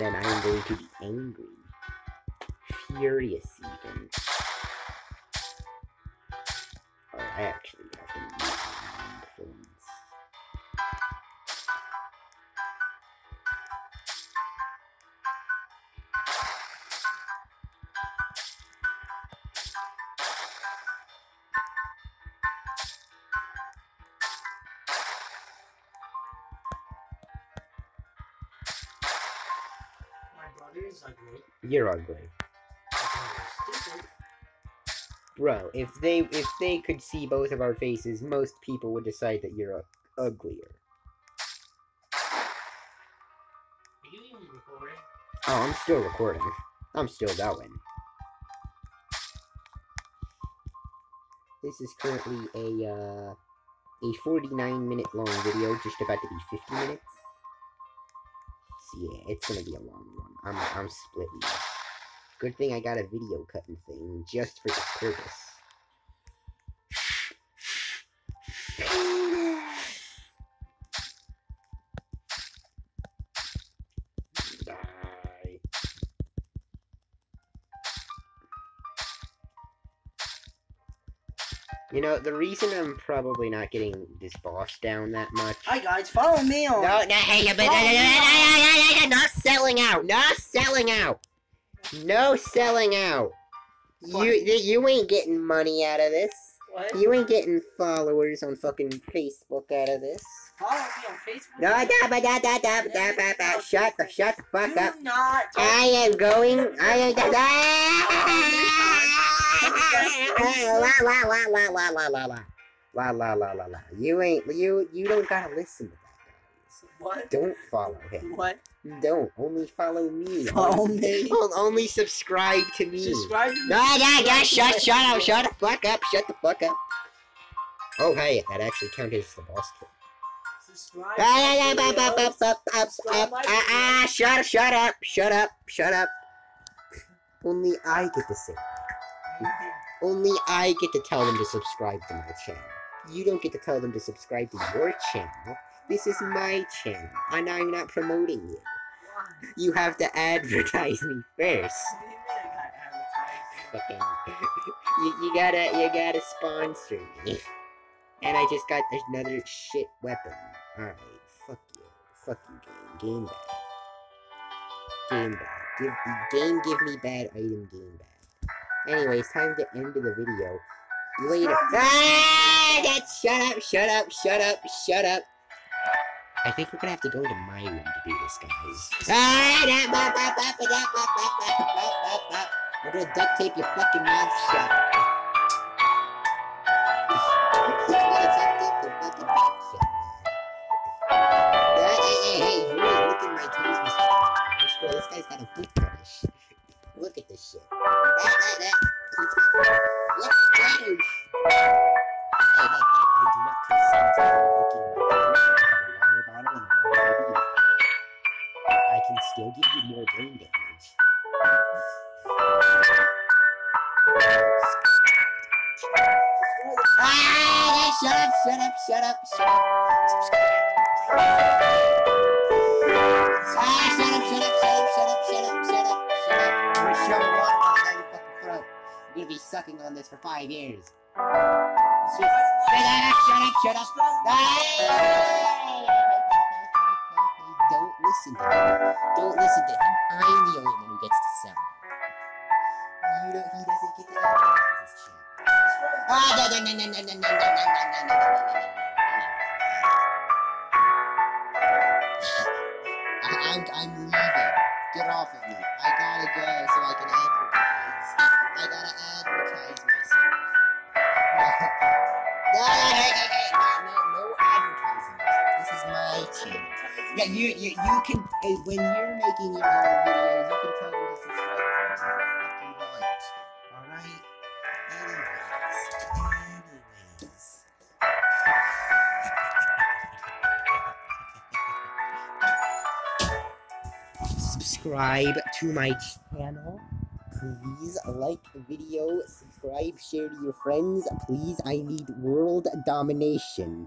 then I am going to be angry. Furious, even. Oh, I actually You're ugly. Bro, if they if they could see both of our faces, most people would decide that you're uglier. Oh, I'm still recording. I'm still going. This is currently a uh, a 49 minute long video, just about to be 50 minutes. Yeah, it's gonna be a long one. I'm I'm splitting. Good thing I got a video cutting thing just for this purpose. You know, the reason I'm probably not getting this boss down that much. Hi guys, follow me on. No, no, hey, but- no, no, no, no, no, no, not selling out. Not selling out. No selling out. You, you ain't getting money out of this. What? You ain't getting followers on fucking Facebook out of this. Follow me on Facebook. No, da, ba, da, da, da, da, ba, ba. Shut the, shut the fuck Do up. not. I am going. I am. Da, la, la, la, la, la, la, la, la. La, la, la, la, la. You ain't. You, you don't gotta listen to that, guys. What? Don't follow him. What? Don't. Only follow me. Follow me. Only, only subscribe to me. Subscribe to me. No, no, no, shut, shut up, shut the fuck up, shut the fuck up. Oh, hey, that actually counted as the boss kill. Subscribe. Ah, shut up, shut up, shut up, shut up. Only I get to say. Only I get to tell them to subscribe to my channel. You don't get to tell them to subscribe to your channel. This is my channel, and I'm not promoting you. You have to advertise me first. You got advertising? Fucking, you, you gotta, you gotta sponsor me. And I just got another shit weapon. Alright, fuck you. Fuck you, game. Game bad. Game bad. Give game give me bad item game bad. Anyways, time to end the video. Later. Ah, that's shut up, shut up, shut up, shut up. I think we're gonna have to go into my room to do this, guys. Ah. I'm gonna duct tape your fucking mouth shut. Ah, shut up, shut up, shut up, shut up. Ah, shut up, shut up, shut up, shut up, shut up, shut up, shut up. Be sucking on this for five years. Shut up, shut up, shut up. Ah! Don't listen to him. Don't listen to him. I'm, leaving. Get off of me. I gotta go so I can advertise. I gotta advertise myself. No, no, no, no, advertising. This is my channel. Yeah, you, you, you can, when you're making your own videos, you can tell them to subscribe as you want. Alright? Anyways. Subscribe to my channel. Please like the video, subscribe, share to your friends. Please, I need world domination.